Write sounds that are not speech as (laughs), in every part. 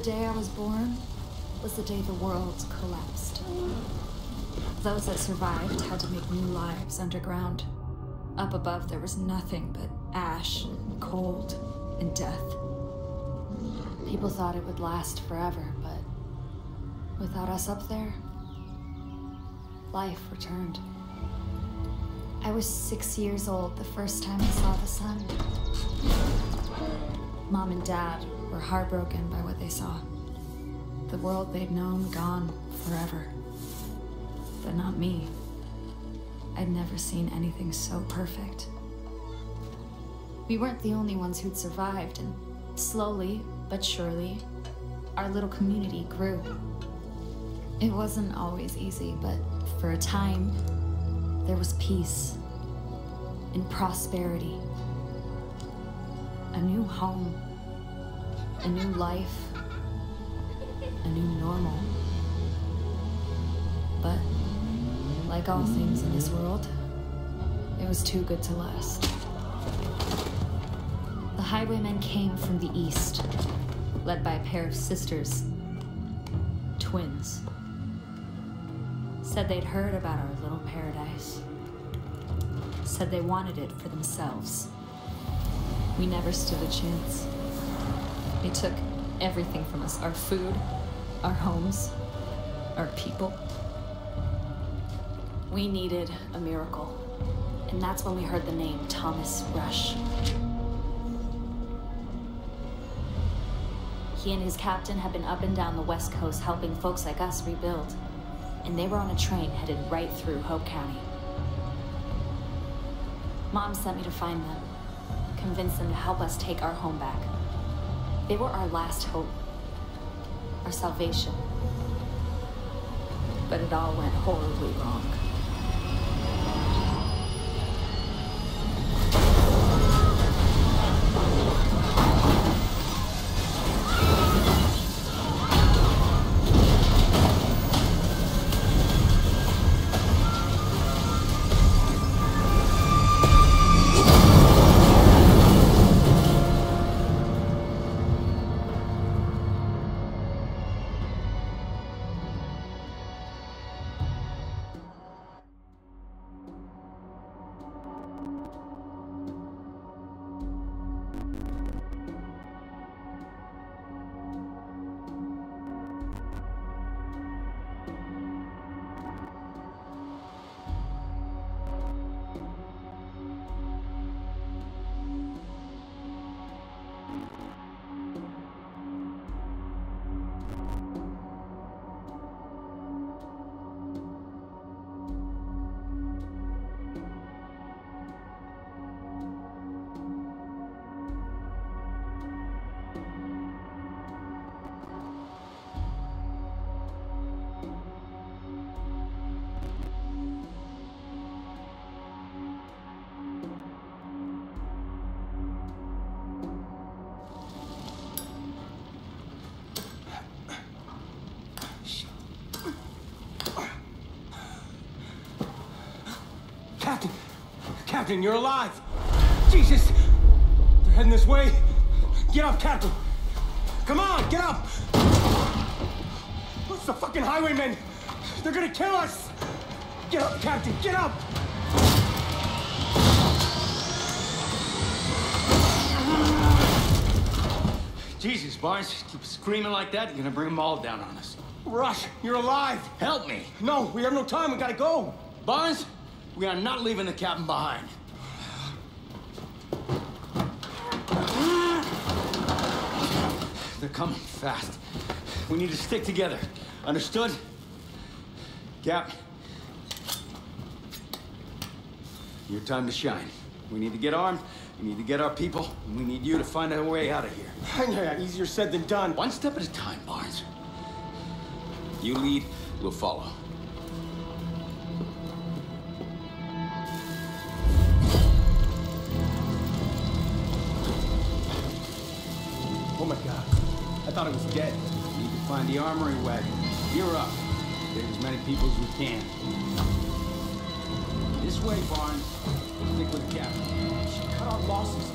the day I was born was the day the world collapsed. Those that survived had to make new lives underground. Up above, there was nothing but ash, and cold, and death. People thought it would last forever, but without us up there, life returned. I was six years old the first time I saw the sun. Mom and Dad were heartbroken by what they saw. The world they'd known gone forever. But not me. I'd never seen anything so perfect. We weren't the only ones who'd survived, and slowly but surely, our little community grew. It wasn't always easy, but for a time, there was peace and prosperity. A new home, a new life, a new normal. But, like all things in this world, it was too good to last. The highwaymen came from the east, led by a pair of sisters, twins. Said they'd heard about our little paradise. Said they wanted it for themselves. We never stood a chance. They took everything from us our food, our homes, our people. We needed a miracle. And that's when we heard the name Thomas Rush. He and his captain had been up and down the West Coast helping folks like us rebuild. And they were on a train headed right through Hope County. Mom sent me to find them, convince them to help us take our home back. They were our last hope, our salvation. But it all went horribly wrong. Captain! Captain, you're alive! Jesus! They're heading this way! Get up, Captain! Come on, get up! What's the fucking highwaymen? They're gonna kill us! Get up, Captain, get up! Jesus, Barnes, keep screaming like that, you're gonna bring them all down on us. Rush, you're alive! Help me! No, we have no time, we gotta go! Barnes, we are not leaving the captain behind. They're coming fast. We need to stick together. Understood? Cap. Your time to shine. We need to get armed. We need to get our people. And we need you to find a way out of here. Yeah, easier said than done. One step at a time, Barnes. You lead, we'll follow. Thought it was dead. We need to find the armory wagon. You're up. Save as many people as we can. This way, Barnes. Stick with captain. She cut our losses.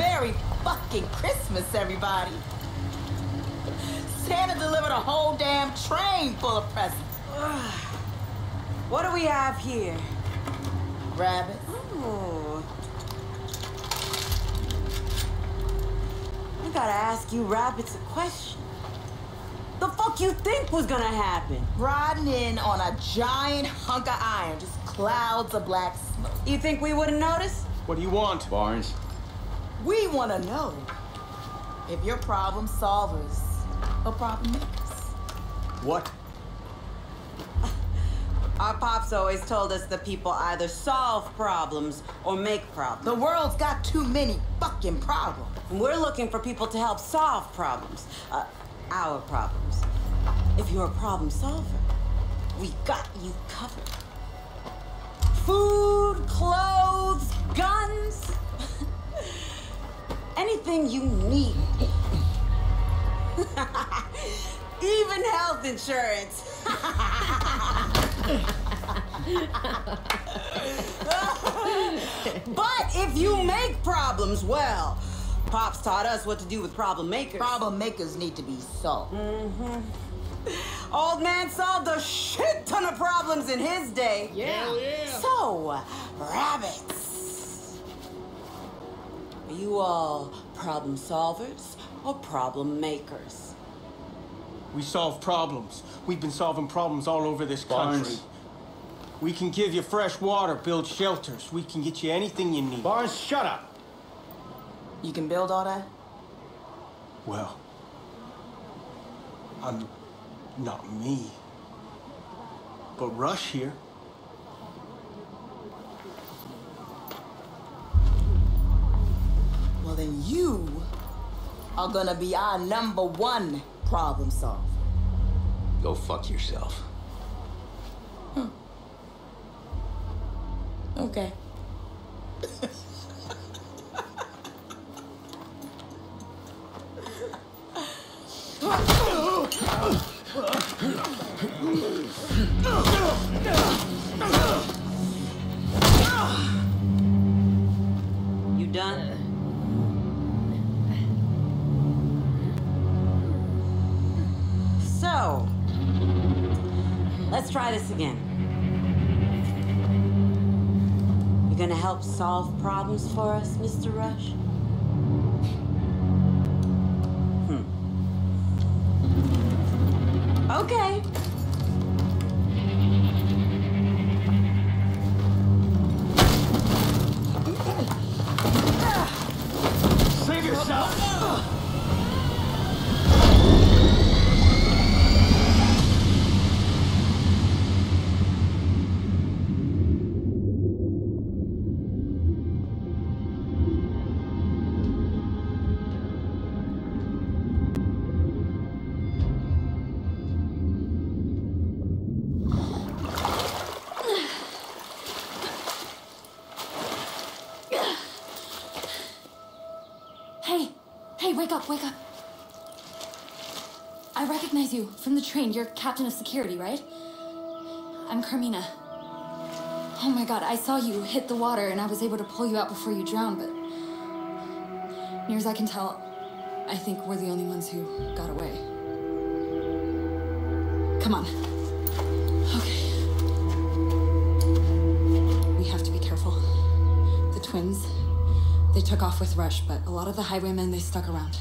Merry fucking Christmas, everybody. Santa delivered a whole damn train full of presents. (sighs) What do we have here? Rabbit. Ooh. I gotta ask you rabbits a question. The fuck you think was gonna happen? Riding in on a giant hunk of iron, just clouds of black smoke. You think we wouldn't notice? What do you want, Barnes? We want to know if you're problem solvers or problem makers. What? (laughs) Our pops always told us that people either solve problems or make problems. The world's got too many fucking problems. And we're looking for people to help solve problems. Uh, our problems. If you're a problem solver, we got you covered. Anything you need. (laughs) Even health insurance. (laughs) but if you make problems, well, Pops taught us what to do with problem makers. Problem makers need to be solved. Mm-hmm. Old man solved a shit ton of problems in his day. Yeah. yeah. So, rabbits. Are you all problem solvers or problem makers? We solve problems. We've been solving problems all over this country. Barnes. We can give you fresh water, build shelters. We can get you anything you need. Barnes, shut up. You can build all that? Well, I'm not me. But Rush here. Well, then you are gonna be our number one problem solver. Go fuck yourself. Hmm. Okay. Help solve problems for us, Mr. Rush? You from the train. You're captain of security, right? I'm Carmina. Oh my god, I saw you hit the water and I was able to pull you out before you drowned, but. Near as I can tell, I think we're the only ones who got away. Come on. Okay. We have to be careful. The twins, they took off with Rush, but a lot of the highwaymen, they stuck around.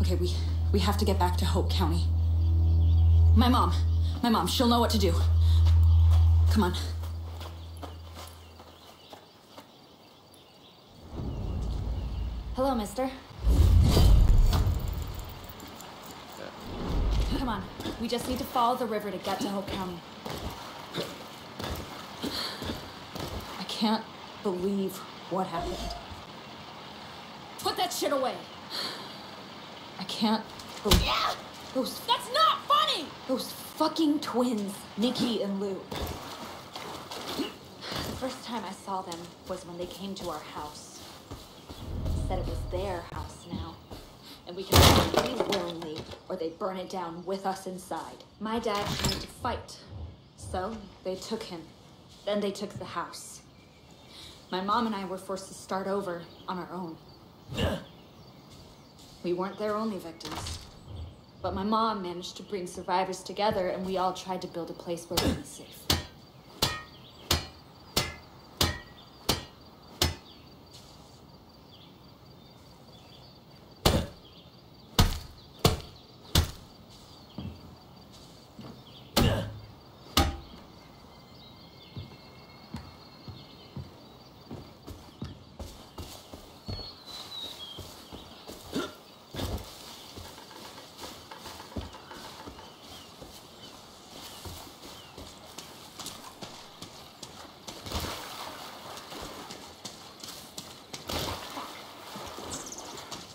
Okay, we we have to get back to Hope County. My mom, my mom, she'll know what to do. Come on. Hello, mister. Come on. We just need to follow the river to get to Hope County. I can't believe what happened. Put that shit away. I can't Oh, believe those. That's not funny. Those fucking twins, Mickey and Lou. The first time I saw them was when they came to our house. Said it was their house now, and we could either leave willingly or they burn it down with us inside. My dad tried to fight, so they took him. Then they took the house. My mom and I were forced to start over on our own. (clears throat) We weren't their only victims. But my mom managed to bring survivors together, and we all tried to build a place where we'd be safe.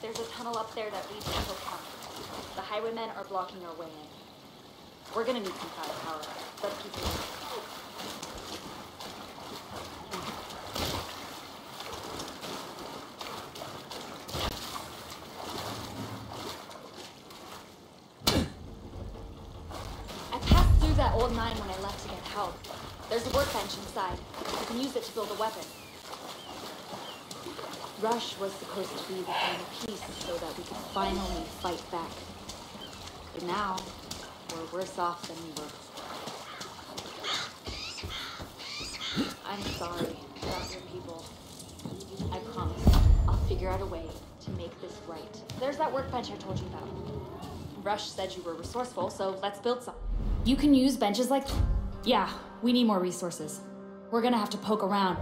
There's a tunnel up there that leads to Hope County. The highwaymen are blocking our way in. We're gonna need some firepower. Let's keep moving. I passed through that old mine when I left to get help. There's a workbench inside. You can use it to build a weapon. Rush was supposed to be the final piece so that we could finally fight back. But now, we're worse off than we were. I'm sorry about your people. I promise I'll figure out a way to make this right. There's that workbench I told you about. Rush said you were resourceful, so let's build some. You can use benches like. Yeah, we need more resources. We're gonna have to poke around.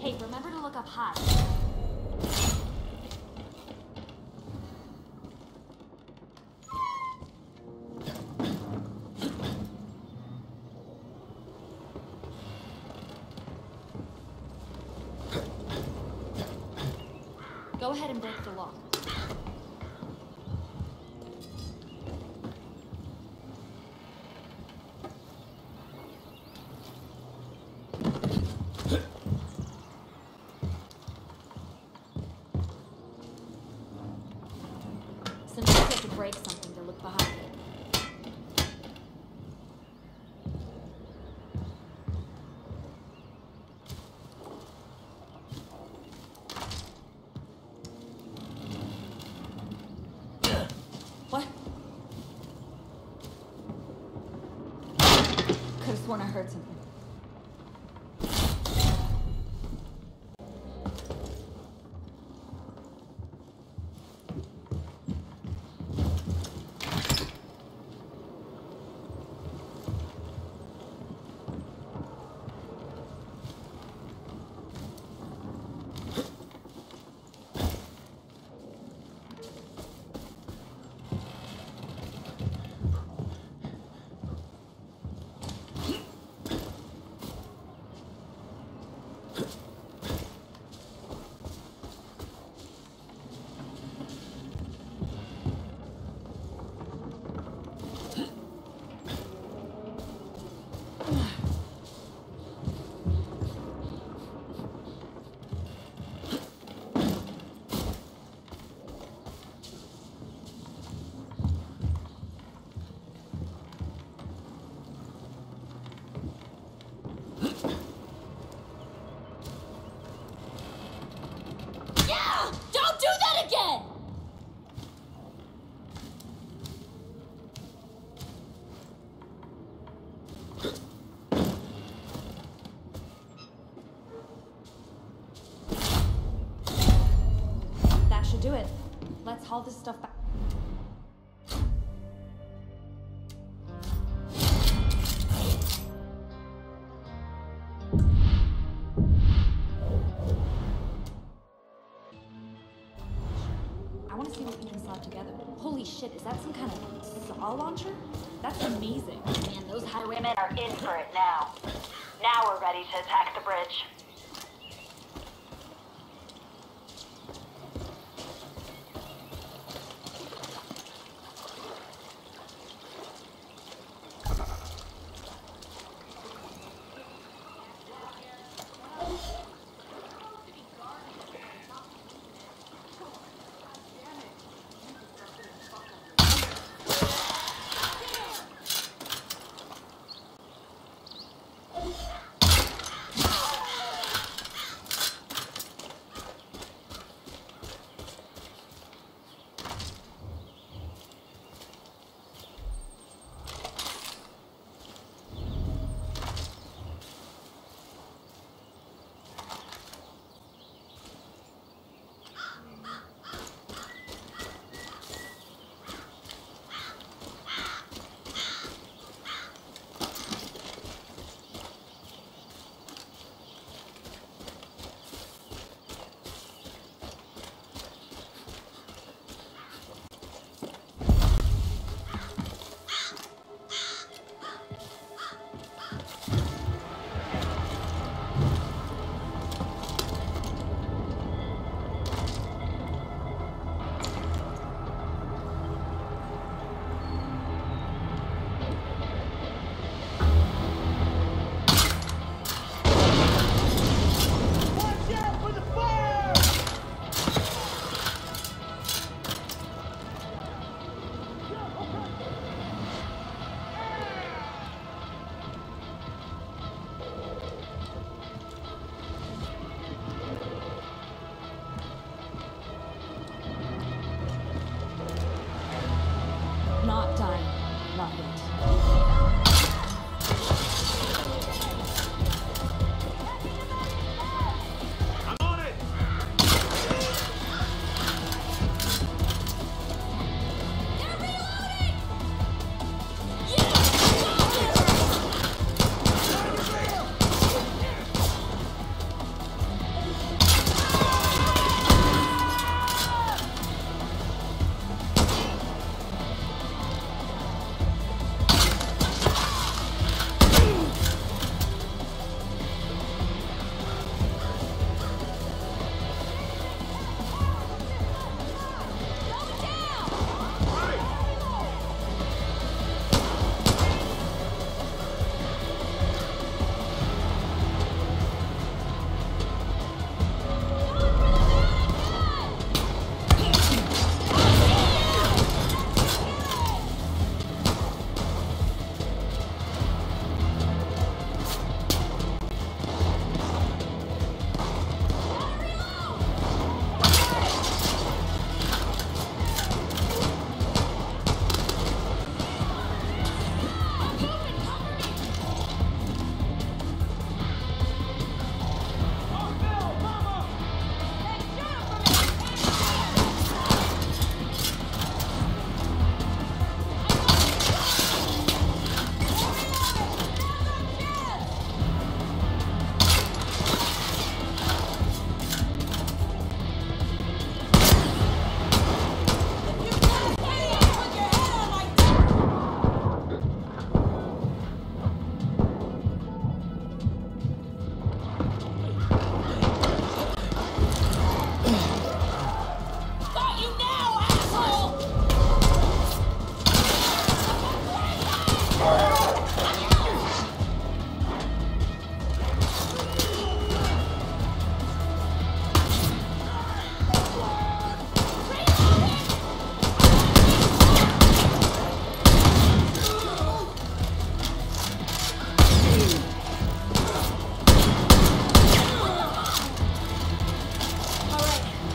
Hey, remember to look up high. Go ahead and break the lock. Sometimes you have to break something to look behind it. What? Sworn I heard something. Let's this stuff back.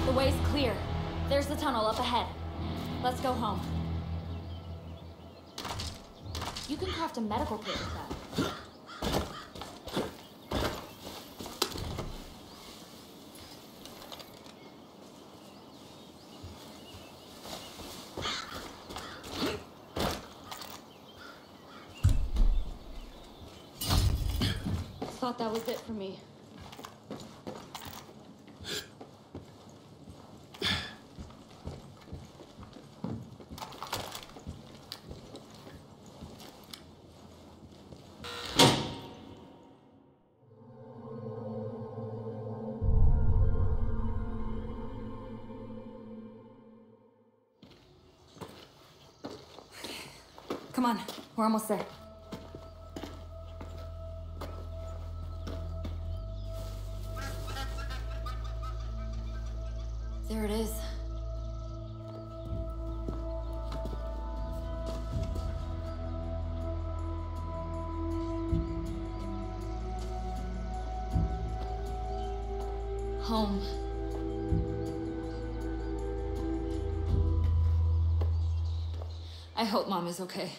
The way's clear. There's the tunnel up ahead. Let's go home. You can craft a medical kit with that. Thought that was it for me. We're almost there. There it is. Home. I hope Mom is okay.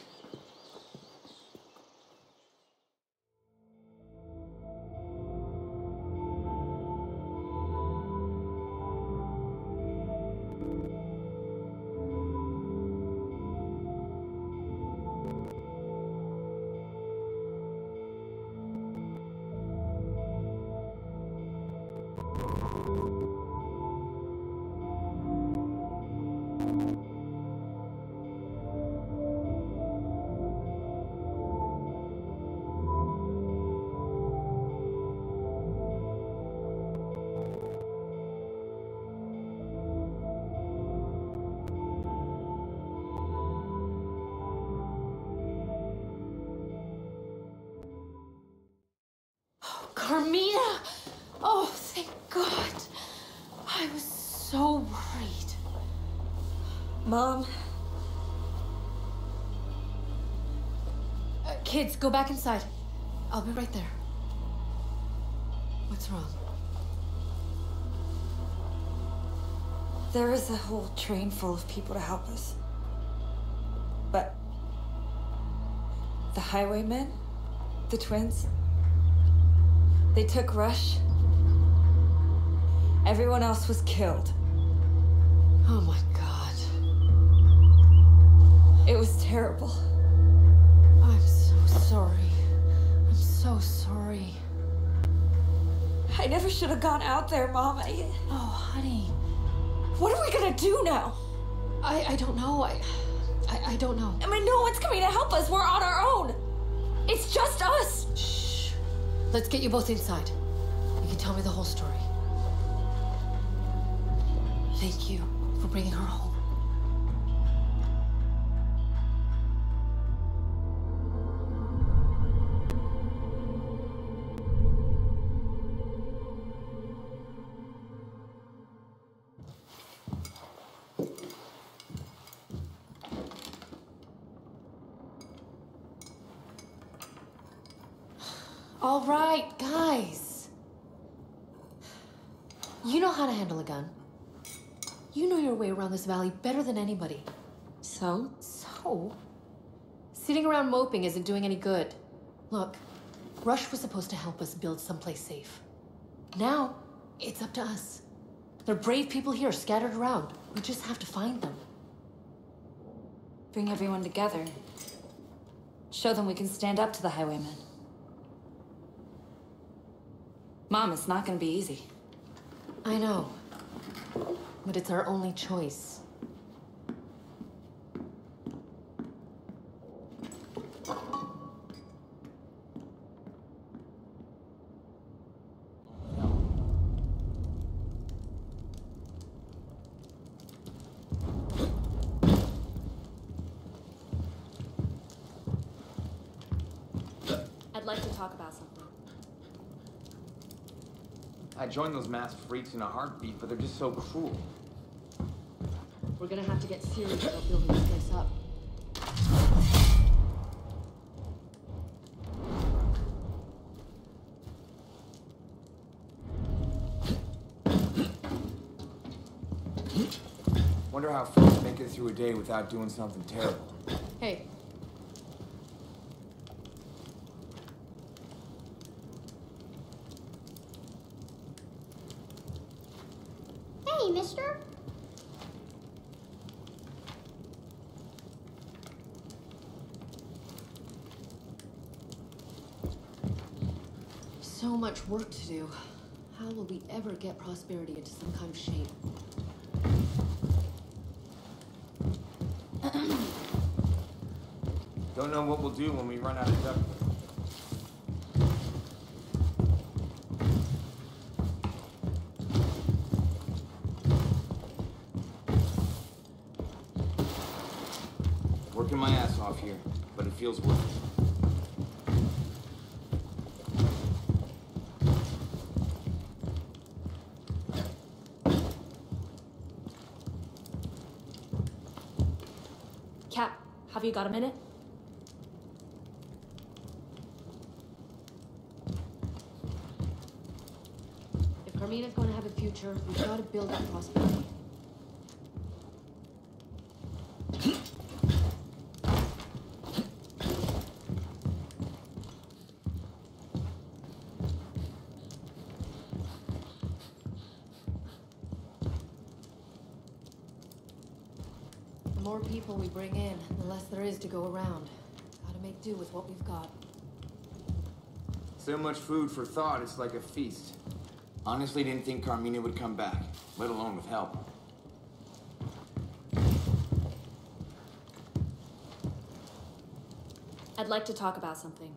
Carmina! Oh, thank God. I was so worried. Mom. Uh, kids, go back inside. I'll be right there. What's wrong? There is a whole train full of people to help us. But the highwaymen, the twins, they took Rush. Everyone else was killed. Oh my God. It was terrible. I'm so sorry. I'm so sorry. I never should have gone out there, Mom. I... Oh, honey. What are we gonna do now? I, I don't know. I, I I don't know. I mean, no one's coming to help us. We're on our own. It's just us. Shh. Let's get you both inside. You can tell me the whole story. Thank you for bringing her home. Valley better than anybody. So? So? Sitting around moping isn't doing any good. Look, Rush was supposed to help us build someplace safe. Now, it's up to us. There are brave people here scattered around. We just have to find them. Bring everyone together. Show them we can stand up to the highwaymen. Mom, it's not gonna be easy. I know. But it's our only choice. I joined those masked freaks in a heartbeat, but they're just so cruel. We're gonna have to get serious about building this place up. Wonder how folks make it through a day without doing something terrible. Hey, mister. So much work to do. How will we ever get prosperity into some kind of shape? (clears throat) Don't know what we'll do when we run out of duck. Working my ass ass off here, but it feels worth it. Cap, have you got a minute? If Carmina's gonna have a future, we've gotta build that prosperity. The more people we bring in, the less there is to go around. Gotta make do with what we've got. So much food for thought, it's like a feast. Honestly, didn't think Carmina would come back, let alone with help. I'd like to talk about something.